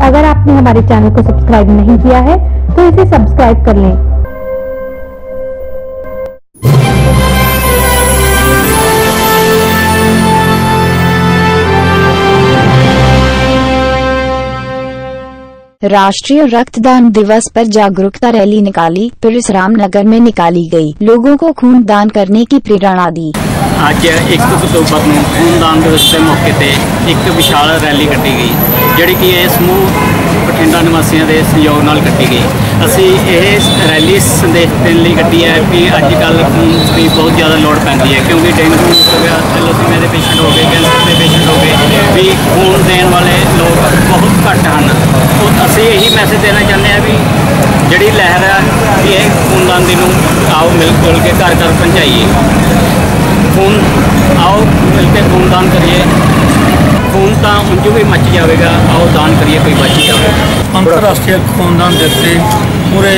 अगर आपने हमारे चैनल को सब्सक्राइब नहीं किया है तो इसे सब्सक्राइब कर लें। राष्ट्रीय रक्तदान दिवस पर जागरूकता रैली निकाली पुलिस रामनगर में निकाली गई। लोगों को खून दान करने की प्रेरणा दी। आज एक अक्टूबर खून दान दिवस के मौके पे एक विशाल रैली कटी गई। ਜਿਹੜੀ ਕਿ ਇਹ ਸਮੂਹ ਬਠਿੰਡਾ ਨਿਵਾਸੀਆਂ ਦੇ ਸਹਿਯੋਗ ਨਾਲ ਕੱਢੀ ਗਈ। ਅਸੀਂ ਇਹ ਰੈਲੀ ਸੰਦੇਸ਼ ਦੇਣ ਲਈ ਕੱਢੀ ਹੈ ਕਿ ਅੱਜ ਕੱਲ੍ਹ ਖੂਨ ਦੀ ਬਹੁਤ ਜ਼ਿਆਦਾ ਲੋੜ ਪੈਂਦੀ ਹੈ ਕਿਉਂਕਿ ਡੇਂਗੂ ਹੋ ਗਿਆ, ਥੈਲੇਸੀਮੀਆ ਦੇ ਪੇਸ਼ੈਂਟ ਹੋ ਗਏ, ਕੈਂਸਰ ਦੇ ਪੇਸ਼ੈਂਟ ਹੋ ਗਏ, ਵੀ ਖੂਨ ਦੇਣ ਵਾਲੇ ਲੋਕ ਬਹੁਤ ਘੱਟ ਹਨ। ਉਹ ਅਸੀਂ ਇਹੀ ਮੈਸੇਜ ਦੇਣਾ ਚਾਹੁੰਦੇ ਹਾਂ ਵੀ ਜਿਹੜੀ ਲਹਿਰ ਹੈ ਵੀ ਇਹ ਖੂਨਦਾਨ ਦੀ ਨੂੰ ਆਓ ਮਿਲ ਜੁਲ ਕੇ ਘਰ ਘਰ ਪਹੁੰਚਾਈਏ। ਖੂਨ ਆਓ, ਮਿਲ ਕੇ ਖੂਨਦਾਨ ਕਰੀਏ। ਤਾਂ ਉਂਝ ਵੀ ਮੱਚ ਜਾਵੇਗਾ ਆਓ ਦਾਨ ਕਰੀਏ ਕੋਈ ਬਚ ਜਾਵੇ। ਅੰਤਰਰਾਸ਼ਟਰੀ ਖੂਨਦਾਨ ਦਿਵਸ ਤੇ ਪੂਰੇ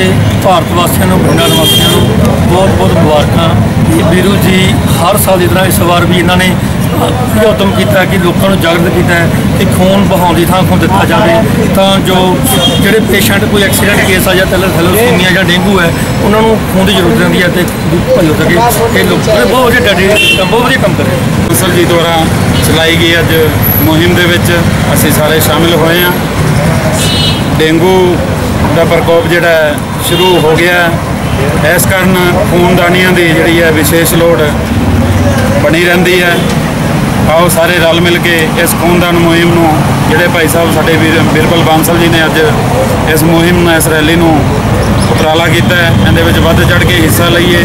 ਭਾਰਤ ਵਾਸੀਆਂ ਨੂੰ ਪਿੰਡਾਂ ਨਿਵਾਸੀਆਂ ਨੂੰ ਬਹੁਤ ਬਹੁਤ ਮੁਬਾਰਕਾਂ। ਵੀਰੂ ਜੀ ਹਰ ਸਾਲ ਦੀ ਤਰ੍ਹਾਂ ਇਸ ਵਾਰ ਵੀ ਇਹਨਾਂ ਨੇ ਉਦਮ ਕੀਤਾ ਕਿ ਲੋਕਾਂ ਨੂੰ ਜਾਗਰਤ ਕੀਤਾ ਹੈ ਕਿ ਖੂਨ ਬਹਾਉਣ ਦੀ ਥਾਂ ਖੂਨ ਦਿੱਤਾ ਜਾਵੇ। ਤਾਂ ਜੋ ਜਿਹੜੇ ਪੇਸ਼ੈਂਟ ਕੋਈ ਐਕਸੀਡੈਂਟ ਕੇਸ ਆ ਜਾਂ ਥੈਲੇਸੀਮੀਆ ਜਾਂ ਡੇਂਗੂ ਹੈ ਉਹਨਾਂ ਨੂੰ ਖੂਨ ਦੀ ਜ਼ਰੂਰਤ ਰਹਿੰਦੀ ਹੈ ਤੇ ਭੱਜ ਹੋ ਸਕੇ। ਇਹ ਲੋਕ ਬਹੁਤ ਵਧੀਆ ਡੈਡੀ ਬਹੁਤ ਵਧੀਆ ਕੰਮ ਕਰ। ਰਹੇ ਹੈ ਕੌਂਸਲ ਜੀ ਦੁਆਰਾ ਚਲਾਈ ਗਈ ਅੱਜ ਮੁਹਿੰਮ ਦੇ ਵਿੱਚ ਅਸੀਂ ਸਾਰੇ ਸ਼ਾਮਿਲ ਹੋਏ ਹਾਂ। ਡੇਂਗੂ ਦਾ ਪ੍ਰਕੋਪ ਜਿਹੜਾ ਹੈ, ਸ਼ੁਰੂ ਹੋ ਗਿਆ ਇਸ ਕਾਰਨ ਖੂਨਦਾਨੀਆਂ ਦੀ ਜਿਹੜੀ ਹੈ ਵਿਸ਼ੇਸ਼ ਲੋੜ ਬਣੀ ਰਹਿੰਦੀ ਹੈ। ਆਓ ਸਾਰੇ ਰਲ ਮਿਲ ਕੇ ਇਸ ਖੂਨਦਾਨ ਮੁਹਿੰਮ ਨੂੰ ਜਿਹੜੇ ਭਾਈ ਸਾਹਿਬ ਸਾਡੇ ਵੀਰ ਬਿਰਬਲ ਬਾਂਸਲ ਜੀ ਨੇ ਅੱਜ ਇਸ ਮੁਹਿੰਮ ਨੂੰ ਇਸ ਰੈਲੀ ਨੂੰ ਉਪਰਾਲਾ ਕੀਤਾ ਹੈ। ਇਹਦੇ ਵਿੱਚ ਵੱਧ ਚੜ ਕੇ ਹਿੱਸਾ ਲਈਏ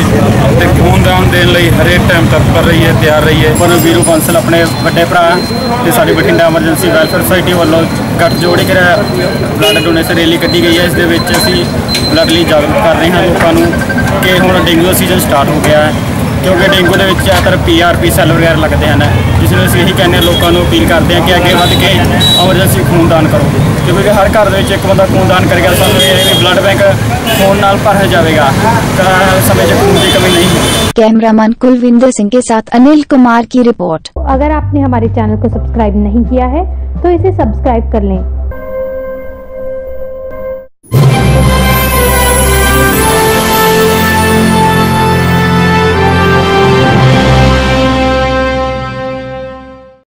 ਤੇ ਖੂਨਦਾਨ ਦੇਣ ਲਈ ਹਰੇਕ ਟਾਈਮ ਤਤਪਰ ਰਹੀਏ, ਤਿਆਰ ਰਹੀਏ। ਪਰ ਵੀਰੂ ਬੰਸਲ ਆਪਣੇ ਵੱਡੇ ਭਰਾ ਤੇ ਸਾਡੀ ਬਠਿੰਡਾ ਐਮਰਜੈਂਸੀ ਵੈਲਫੇਅਰ ਸੁਸਾਇਟੀ ਵੱਲੋਂ ਗੱਠ ਜੋੜ ਕੇ ਬਲੱਡ ਡੋਨੇਸ਼ਨ ਰੈਲੀ ਕੱਢੀ ਗਈ ਹੈ। ਇਸ ਦੇ ਵਿੱਚ ਅਸੀਂ ਬਲੱਡ ਲਈ ਜਾਗਰੂਕ ਕਰ ਰਹੇ ਹਾਂ। ਲੋਕਾਂ ਨੂੰ ਕਿ ਹੁਣ ਡੇਂਗੂ ਦਾ ਸੀਜ਼ਨ ਸਟਾਰਟ ਹੋ ਗਿਆ ਹੈ। ਕਿਉਂਕਿ ਡੇਂਗੂ ਦੇ ਵਿੱਚ ਜ਼ਿਆਦਾਤਰ ਪੀਆਰਪੀ ਸੈੱਲ ਵਗੈਰਾ ਲੱਗਦੇ ਹਨ ਜਿਸ ਨੂੰ ਅਸੀਂ ਇਹੀ ਕਹਿੰਦੇ ਹਾਂ ਲੋਕਾਂ ਨੂੰ ਅਪੀਲ ਕਰਦੇ ਹਾਂ ਕਿ ਅੱਗੇ ਵੱਧ ਕੇ ਐਮਰਜੈਂਸੀ ਖੂਨਦਾਨ ਕਰੋ ਕਿਉਂਕਿ ਹਰ ਘਰ ਦੇ ਵਿੱਚ ਇੱਕ ਬੰਦਾ ਖੂਨਦਾਨ ਕਰੇਗਾ ਸਾਨੂੰ ਇਹ ਹੈ ਕਿ ਬਲੱਡ ਬੈਂਕ ਖੂਨ ਨਾਲ ਭਰ ਜਾਵੇਗਾ ਤਾਂ ਸਮੇਂ 'ਚ ਖੂਨ ਦੀ ਕਮੀ ਨਹੀਂ ਹੋਵੇਗੀ कैमरामैन कुलविंदर सिंह के साथ अनिल कुमार की रिपोर्ट अगर आपने हमारे चैनल को सब्सक्राइब नहीं किया है तो इसे सब्सक्राइब कर लें